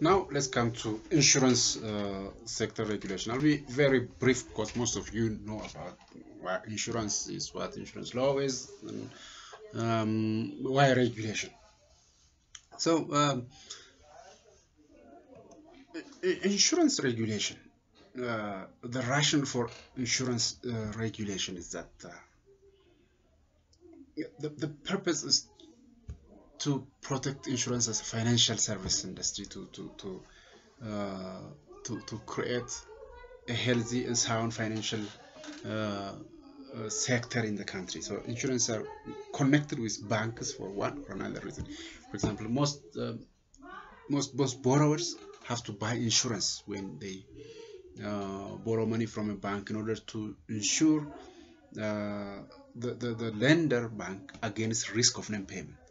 Now let's come to insurance uh, sector regulation. I'll be very brief because most of you know about what insurance is, what insurance law is, and um, why regulation. So um, insurance regulation, uh, the rationale for insurance uh, regulation is that uh, the, the purpose is to protect insurance as a financial service industry to to to uh, to, to create a healthy and sound financial uh, uh, sector in the country. So insurance are connected with banks for one or another reason. For example, most uh, most most borrowers have to buy insurance when they uh, borrow money from a bank in order to insure uh, the, the, the lender bank against risk of non-payment.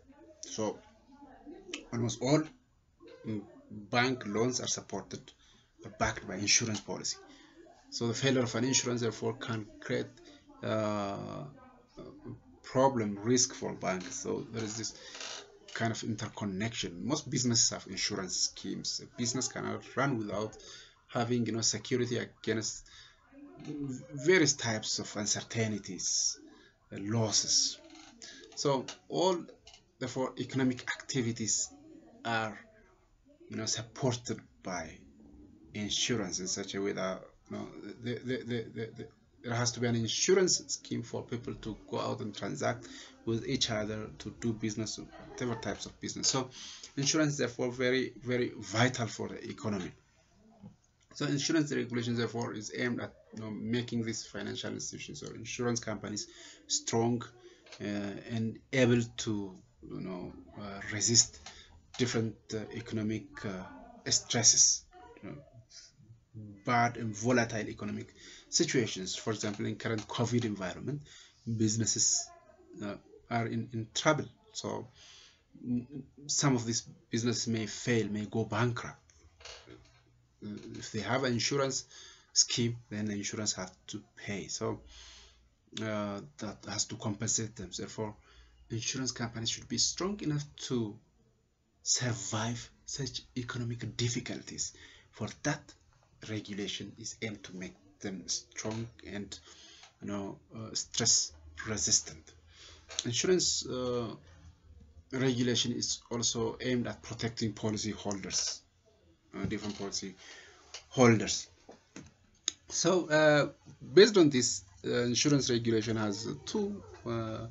So almost all mm, bank loans are supported or backed by insurance policy. So the failure of an insurance therefore can create uh, problem risk for banks. So there is this kind of interconnection. Most businesses have insurance schemes. A business cannot run without having you know security against various types of uncertainties, uh, losses. So all therefore economic activities are you know supported by insurance in such a way that you know, the, the, the, the, there has to be an insurance scheme for people to go out and transact with each other to do business whatever types of business. So insurance is therefore very very vital for the economy. So insurance regulations therefore is aimed at you know, making these financial institutions or insurance companies strong uh, and able to you know uh, resist different uh, economic uh, stresses you know, bad and volatile economic situations. For example in current covid environment businesses are in, in trouble. So some of these businesses may fail may go bankrupt. If they have an insurance scheme then the insurance has to pay. So uh, that has to compensate them therefore insurance companies should be strong enough to survive such economic difficulties. For that, regulation is aimed to make them strong and you know uh, stress resistant. Insurance uh, regulation is also aimed at protecting policy holders, uh, different policy holders. So uh, based on this, uh, insurance regulation has two uh,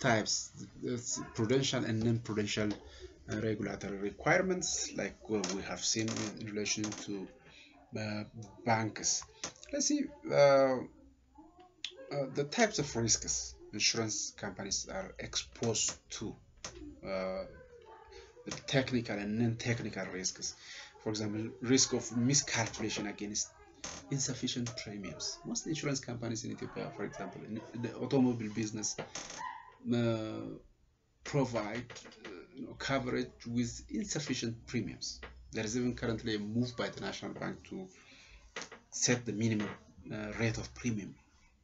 types it's prudential and non-prudential uh, regulatory requirements like we have seen in relation to uh, banks. Let's see uh, uh, the types of risks insurance companies are exposed to uh, the technical and non-technical risks. For example risk of miscalculation against insufficient premiums. Most insurance companies in ethiopia for example in the automobile business provide uh, you know, coverage with insufficient premiums. There is even currently a move by the National Bank to set the minimum uh, rate of premium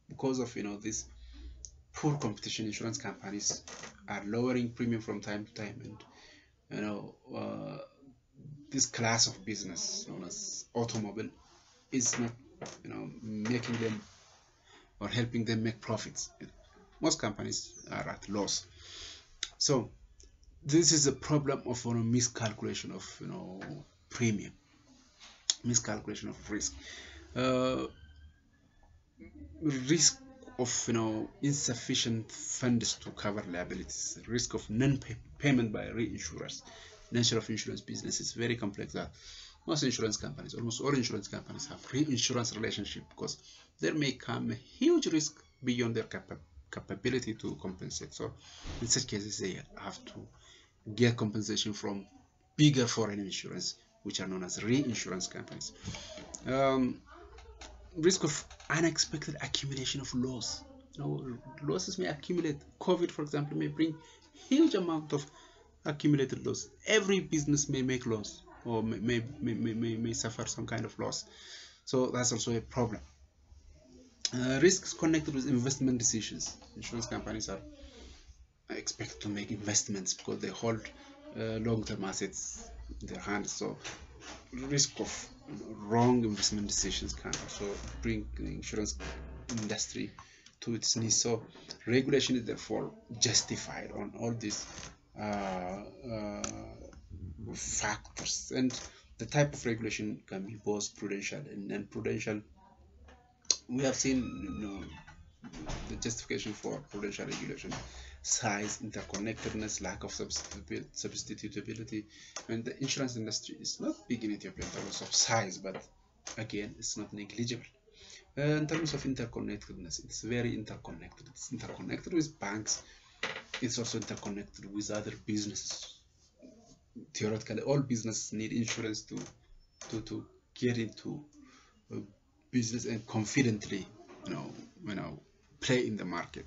because of you know this poor competition. Insurance companies are lowering premium from time to time, and you know uh, this class of business known as automobile is not you know making them or helping them make profits most companies are at loss. So this is a problem of you know, miscalculation of you know premium. Miscalculation of risk. Uh, risk of you know insufficient funds to cover liabilities. Risk of non-payment by reinsurers. Nature of insurance business is very complex. That most insurance companies almost all insurance companies have reinsurance relationship because there may come a huge risk beyond their capacity capability to compensate. So in such cases, they have to get compensation from bigger foreign insurance, which are known as reinsurance companies. Um, risk of unexpected accumulation of loss. Know, losses may accumulate. COVID, for example, may bring huge amount of accumulated loss. Every business may make loss or may, may, may, may, may suffer some kind of loss. So that's also a problem. Uh, risks connected with investment decisions. Insurance companies are expected to make investments because they hold uh, long-term assets in their hands. So risk of wrong investment decisions can also bring the insurance industry to its knees. So regulation is therefore justified on all these uh, uh, factors and the type of regulation can be both prudential and non-prudential we have seen you know, the justification for prudential regulation. Size interconnectedness lack of substitutability. And the insurance industry is not big in ethiopia in terms of size but again it's not negligible. Uh, in terms of interconnectedness it's very interconnected. It's interconnected with banks. It's also interconnected with other businesses. Theoretically all businesses need insurance to to to get into business and confidently you know you know play in the market.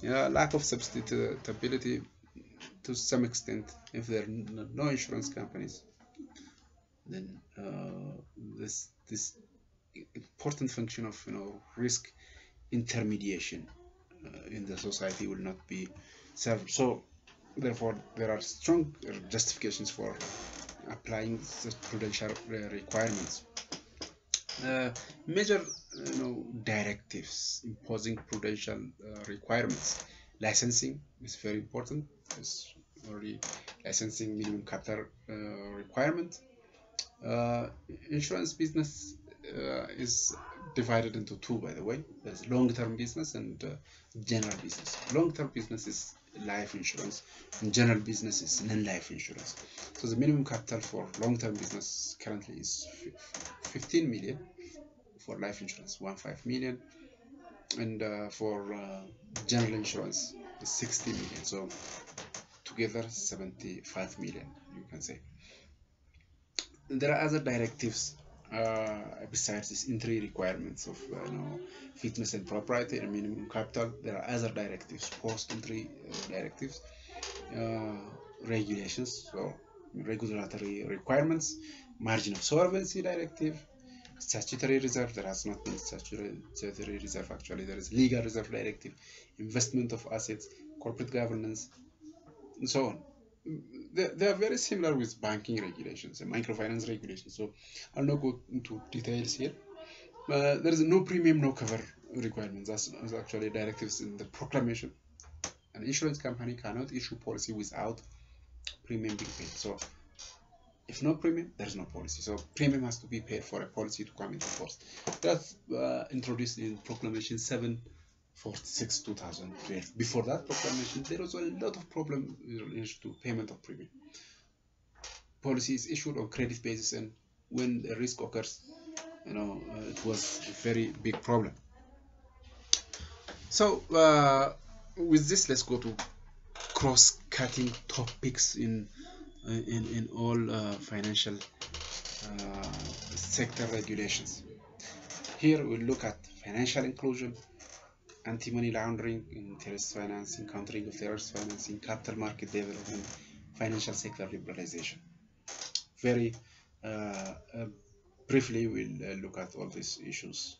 Yeah, lack of substitutability to some extent. If there are no insurance companies then uh, this this important function of you know risk intermediation uh, in the society will not be served. So therefore there are strong justifications for applying the prudential requirements major you know directives imposing prudential uh, requirements. Licensing is very important. It's already licensing minimum capital uh, requirement. Uh, insurance business uh, is divided into two by the way. There's long-term business and uh, general business. Long-term business is life insurance and general business is non-life insurance. So the minimum capital for long-term business currently is 15 million. For life insurance 1.5 million. And uh, for uh, general insurance is 60 million. So together 75 million you can say. There are other directives uh, besides these entry requirements of uh, you know fitness and propriety and minimum capital there are other directives post entry uh, directives uh, regulations so regulatory requirements margin of solvency directive statutory reserve there has not been statutory reserve actually there is legal reserve directive investment of assets corporate governance and so on they, are very similar with banking regulations and microfinance regulations. So I'll not go into details here. Uh, there is no premium, no cover requirements. That's, that's actually directives in the proclamation. An insurance company cannot issue policy without premium being paid. So if no premium, there is no policy. So premium has to be paid for a policy to come into force. That's uh, introduced in Proclamation 7 46 2012 before that proclamation there was a lot of problem related to payment of premium. Policy is issued on credit basis and when the risk occurs you know uh, it was a very big problem. So uh, with this let's go to cross-cutting topics in uh, in, in all uh, financial uh, sector regulations. Here we'll look at financial inclusion anti-money laundering, terrorist financing, countering of terrorist financing, capital market development, financial sector liberalization. Very uh, uh, briefly, we'll uh, look at all these issues